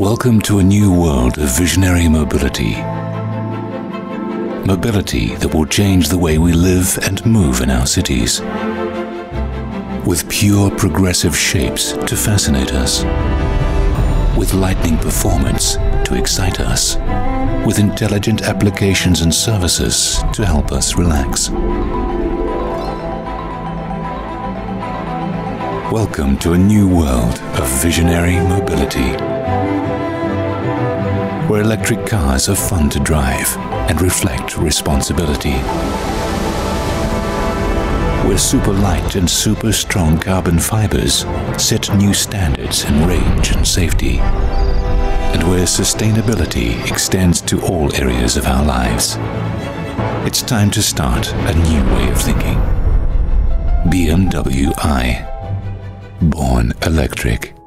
Welcome to a new world of visionary mobility. Mobility that will change the way we live and move in our cities. With pure progressive shapes to fascinate us. With lightning performance to excite us. With intelligent applications and services to help us relax. Welcome to a new world of visionary mobility. Where electric cars are fun to drive and reflect responsibility. Where super light and super strong carbon fibers set new standards in range and safety. And where sustainability extends to all areas of our lives. It's time to start a new way of thinking. BMW i. Born Electric.